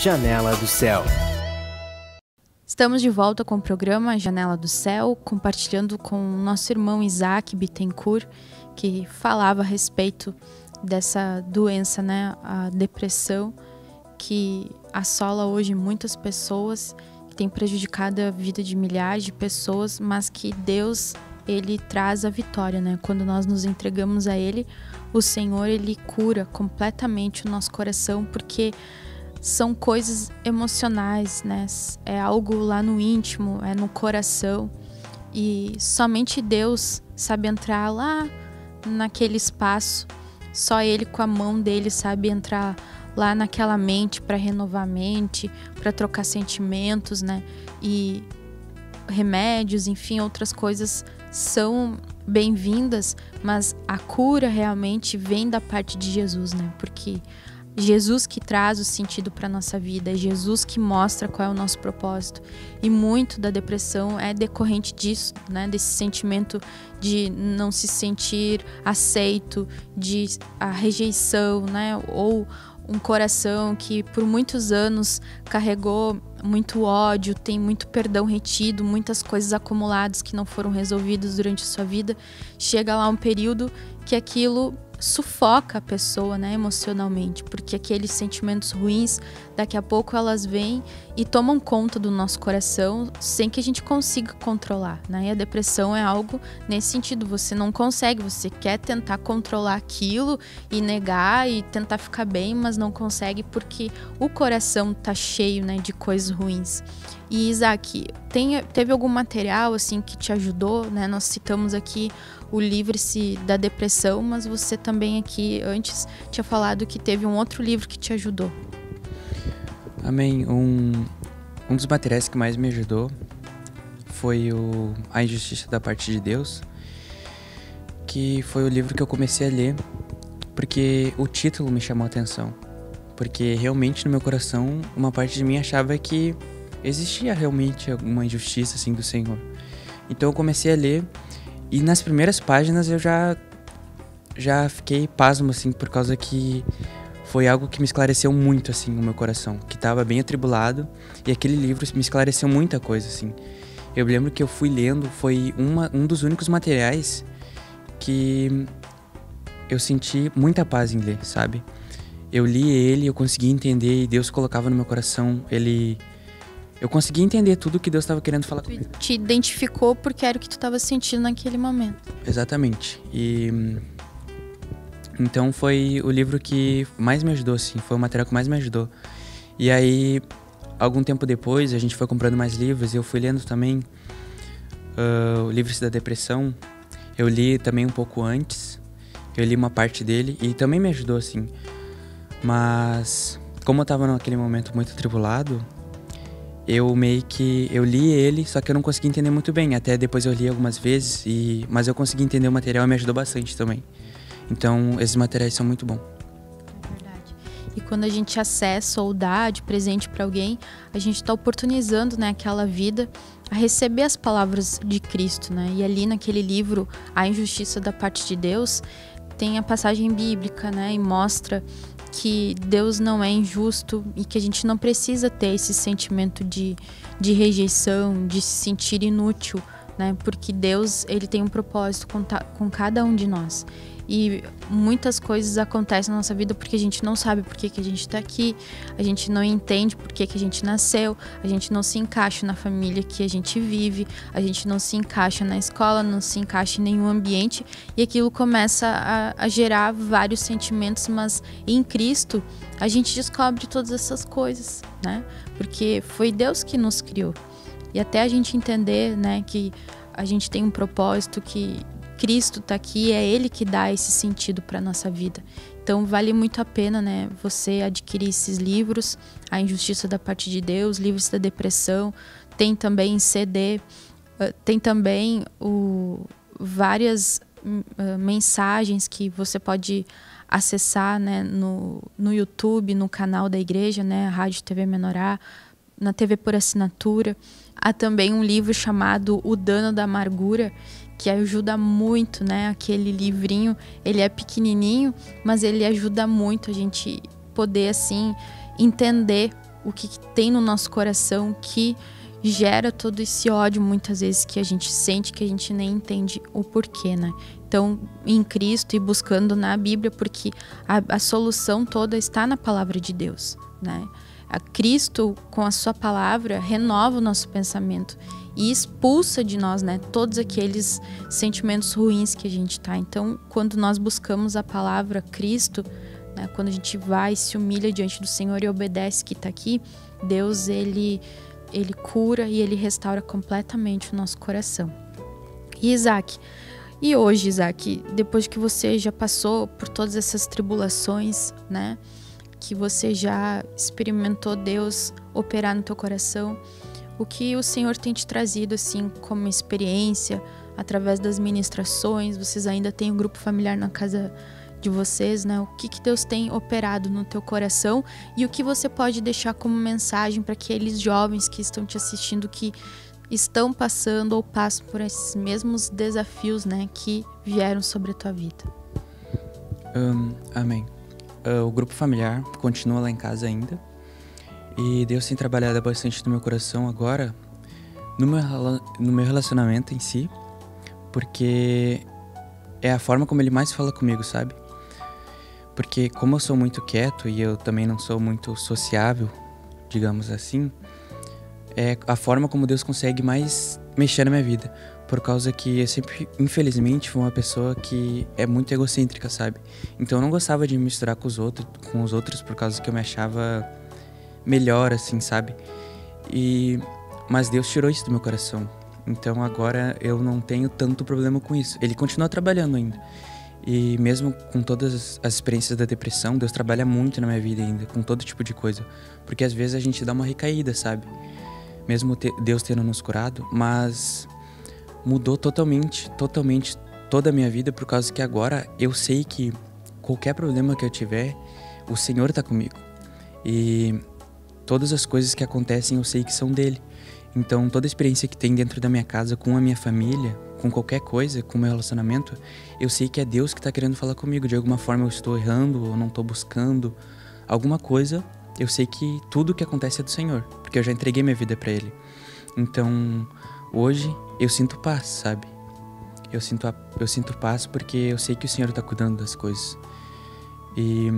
Janela do Céu. Estamos de volta com o programa Janela do Céu, compartilhando com o nosso irmão Isaac Bittencourt, que falava a respeito dessa doença, né, a depressão, que assola hoje muitas pessoas, que tem prejudicado a vida de milhares de pessoas, mas que Deus ele traz a vitória, né? Quando nós nos entregamos a ele, o Senhor ele cura completamente o nosso coração, porque são coisas emocionais, né? É algo lá no íntimo, é no coração. E somente Deus sabe entrar lá naquele espaço. Só ele com a mão dele sabe entrar lá naquela mente para renovar a mente, para trocar sentimentos, né? E remédios, enfim, outras coisas são bem-vindas, mas a cura realmente vem da parte de Jesus, né? Porque Jesus que traz o sentido para nossa vida, é Jesus que mostra qual é o nosso propósito. E muito da depressão é decorrente disso, né? Desse sentimento de não se sentir aceito, de a rejeição, né? Ou um coração que por muitos anos carregou muito ódio, tem muito perdão retido, muitas coisas acumuladas que não foram resolvidas durante a sua vida, chega lá um período que aquilo sufoca a pessoa, né, emocionalmente, porque aqueles sentimentos ruins, daqui a pouco elas vêm e tomam conta do nosso coração sem que a gente consiga controlar, né? E a depressão é algo nesse sentido, você não consegue, você quer tentar controlar aquilo e negar e tentar ficar bem, mas não consegue porque o coração tá cheio, né, de coisas ruins. E Isaac, tem, teve algum material assim que te ajudou, né? Nós citamos aqui o livre-se da depressão, mas você também aqui antes tinha falado que teve um outro livro que te ajudou. Amém. Um, um dos materiais que mais me ajudou foi o A Injustiça da Parte de Deus, que foi o livro que eu comecei a ler porque o título me chamou a atenção. Porque realmente no meu coração, uma parte de mim achava que existia realmente alguma injustiça assim do Senhor. Então eu comecei a ler e nas primeiras páginas eu já já fiquei pasmo assim por causa que foi algo que me esclareceu muito assim o meu coração, que estava bem atribulado, e aquele livro me esclareceu muita coisa assim. Eu lembro que eu fui lendo, foi uma, um dos únicos materiais que eu senti muita paz em ler, sabe? Eu li ele, eu consegui entender e Deus colocava no meu coração, ele eu consegui entender tudo que Deus estava querendo falar comigo. Te identificou porque era o que tu estava sentindo naquele momento. Exatamente. E então foi o livro que mais me ajudou, assim, foi o material que mais me ajudou. E aí, algum tempo depois, a gente foi comprando mais livros e eu fui lendo também uh, o livro da depressão. Eu li também um pouco antes, eu li uma parte dele e também me ajudou, assim. Mas, como eu tava naquele momento muito atribulado, eu meio que eu li ele, só que eu não consegui entender muito bem. Até depois eu li algumas vezes e mas eu consegui entender o material e me ajudou bastante também. Então, esses materiais são muito bons. E quando a gente acessa ou dá de presente para alguém, a gente está oportunizando, né, aquela vida a receber as palavras de Cristo, né? E ali naquele livro A Injustiça da Parte de Deus, tem a passagem bíblica, né, e mostra que Deus não é injusto e que a gente não precisa ter esse sentimento de, de rejeição, de se sentir inútil, né? Porque Deus ele tem um propósito com, com cada um de nós. E muitas coisas acontecem na nossa vida porque a gente não sabe por que, que a gente está aqui, a gente não entende por que, que a gente nasceu, a gente não se encaixa na família que a gente vive, a gente não se encaixa na escola, não se encaixa em nenhum ambiente e aquilo começa a, a gerar vários sentimentos, mas em Cristo a gente descobre todas essas coisas, né? Porque foi Deus que nos criou. E até a gente entender, né, que a gente tem um propósito que Cristo está aqui, é Ele que dá esse sentido para nossa vida. Então vale muito a pena, né, você adquirir esses livros, A Injustiça da Parte de Deus, Livros da Depressão, tem também CD, tem também o, várias uh, mensagens que você pode acessar né, no, no YouTube, no canal da igreja, né, Rádio TV Menorá, na TV por assinatura. Há também um livro chamado O Dano da Amargura, que ajuda muito, né? Aquele livrinho, ele é pequenininho, mas ele ajuda muito a gente poder assim entender o que, que tem no nosso coração que gera todo esse ódio muitas vezes que a gente sente que a gente nem entende o porquê, né? Então, em Cristo e buscando na Bíblia, porque a, a solução toda está na palavra de Deus, né? A Cristo, com a sua palavra, renova o nosso pensamento e expulsa de nós, né, todos aqueles sentimentos ruins que a gente tá. Então, quando nós buscamos a palavra Cristo, né, quando a gente vai se humilha diante do Senhor e obedece que está aqui, Deus ele ele cura e ele restaura completamente o nosso coração. E Isaac, e hoje, Isaac, depois que você já passou por todas essas tribulações, né? Que você já experimentou Deus operar no teu coração, o que o Senhor tem te trazido assim como experiência através das ministrações? Vocês ainda têm um grupo familiar na casa de vocês, né? O que, que Deus tem operado no teu coração e o que você pode deixar como mensagem para aqueles jovens que estão te assistindo que estão passando ou passam por esses mesmos desafios, né, que vieram sobre a tua vida. Um, amém. Uh, o grupo familiar continua lá em casa ainda e Deus tem trabalhado bastante no meu coração agora, no meu, no meu relacionamento em si, porque é a forma como Ele mais fala comigo, sabe? Porque como eu sou muito quieto e eu também não sou muito sociável, digamos assim, é a forma como Deus consegue mais mexer na minha vida. Por causa que eu sempre, infelizmente, fui uma pessoa que é muito egocêntrica, sabe? Então eu não gostava de me misturar com os outros, com os outros por causa que eu me achava melhor, assim, sabe? E mas Deus tirou isso do meu coração. Então agora eu não tenho tanto problema com isso. Ele continua trabalhando ainda. E mesmo com todas as experiências da depressão, Deus trabalha muito na minha vida ainda, com todo tipo de coisa. Porque às vezes a gente dá uma recaída, sabe? Mesmo Deus tendo nos curado, mas mudou totalmente, totalmente toda a minha vida por causa que agora eu sei que qualquer problema que eu tiver, o Senhor está comigo. E todas as coisas que acontecem eu sei que são dele. Então, toda a experiência que tem dentro da minha casa com a minha família, com qualquer coisa, com o meu relacionamento, eu sei que é Deus que está querendo falar comigo. De alguma forma eu estou errando ou não estou buscando alguma coisa. Eu sei que tudo que acontece é do Senhor, porque eu já entreguei minha vida para Ele. Então, hoje eu sinto paz, sabe? Eu sinto, a, eu sinto paz porque eu sei que o Senhor está cuidando das coisas. E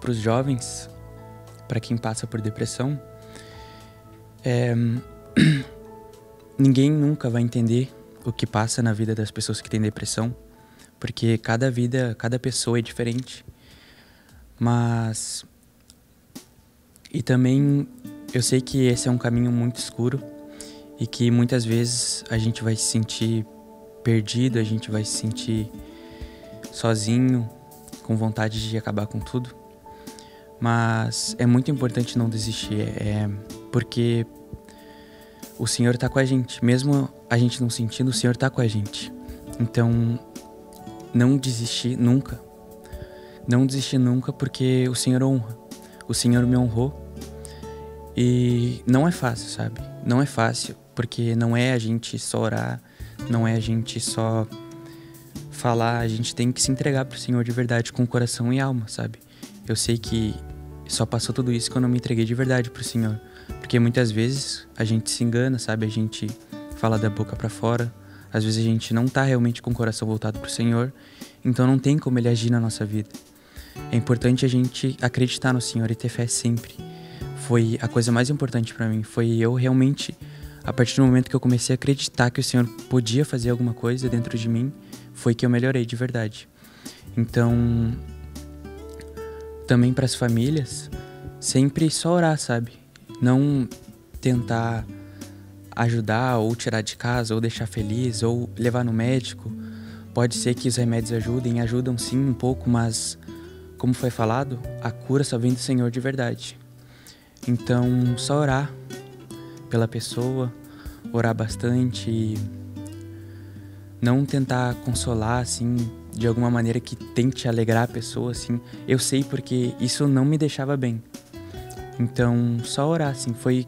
para os jovens, para quem passa por depressão, é, ninguém nunca vai entender o que passa na vida das pessoas que têm depressão, porque cada vida, cada pessoa é diferente. Mas e também eu sei que esse é um caminho muito escuro e que muitas vezes a gente vai se sentir perdido, a gente vai se sentir sozinho, com vontade de acabar com tudo. Mas é muito importante não desistir, é porque o Senhor está com a gente, mesmo a gente não sentindo, o Senhor está com a gente. Então, não desistir nunca. Não desistir nunca porque o Senhor honra. O Senhor me honrou. E não é fácil, sabe? Não é fácil, porque não é a gente só orar, não é a gente só falar, a gente tem que se entregar pro Senhor de verdade com coração e alma, sabe? Eu sei que só passou tudo isso quando eu me entreguei de verdade pro Senhor. Porque muitas vezes a gente se engana, sabe? A gente fala da boca para fora. Às vezes a gente não tá realmente com o coração voltado pro Senhor, então não tem como ele agir na nossa vida. É importante a gente acreditar no Senhor e ter fé sempre. Foi a coisa mais importante para mim, foi eu realmente a partir do momento que eu comecei a acreditar que o Senhor podia fazer alguma coisa dentro de mim, foi que eu melhorei de verdade. Então, também para as famílias, sempre só orar, sabe? Não tentar ajudar ou tirar de casa ou deixar feliz ou levar no médico. Pode ser que os remédios ajudem, ajudam sim um pouco, mas como foi falado, a cura só vem do Senhor de verdade. Então, só orar pela pessoa, orar bastante não tentar consolar assim de alguma maneira que tente alegrar a pessoa assim. Eu sei porque isso não me deixava bem. Então, só orar, assim, foi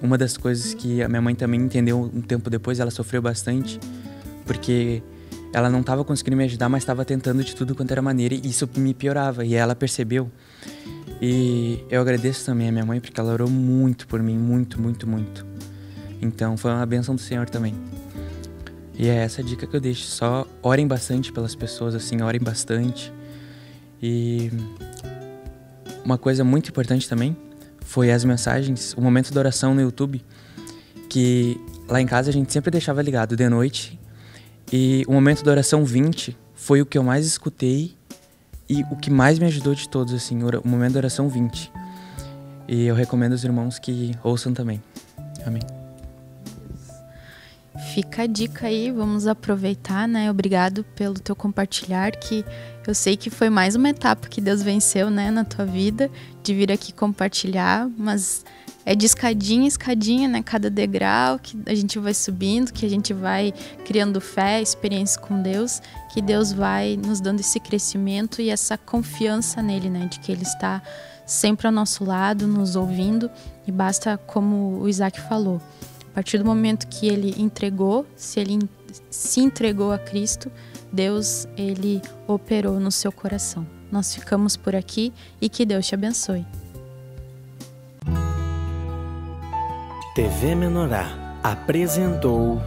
uma das coisas que a minha mãe também entendeu um tempo depois, ela sofreu bastante, porque ela não estava conseguindo me ajudar, mas estava tentando de tudo quanto era maneira, e isso me piorava, e ela percebeu. E eu agradeço também a minha mãe porque ela orou muito por mim, muito, muito, muito. Então foi uma benção do Senhor também. E é essa dica que eu deixo. Só orem bastante pelas pessoas, assim, orem bastante. E uma coisa muito importante também foi as mensagens, o momento da oração no YouTube, que lá em casa a gente sempre deixava ligado de noite. E o momento da oração 20 foi o que eu mais escutei e o que mais me ajudou de todos, assim, o momento da oração 20. E eu recomendo aos irmãos que ouçam também. Amém. Fica a dica aí, vamos aproveitar, né? Obrigado pelo teu compartilhar, que eu sei que foi mais uma etapa que Deus venceu, né, na tua vida, de vir aqui compartilhar, mas é de escadinha em escadinha, né? Cada degrau que a gente vai subindo, que a gente vai criando fé, experiência com Deus, que Deus vai nos dando esse crescimento e essa confiança nele, né? De que Ele está sempre ao nosso lado, nos ouvindo, e basta, como o Isaac falou, partir do momento que ele entregou, se ele se entregou a Cristo, Deus ele operou no seu coração. Nós ficamos por aqui e que Deus te abençoe. TV Menorá apresentou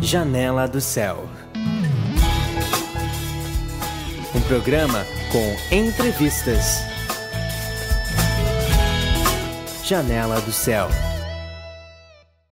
Janela do Céu. Um programa com entrevistas. Janela do Céu.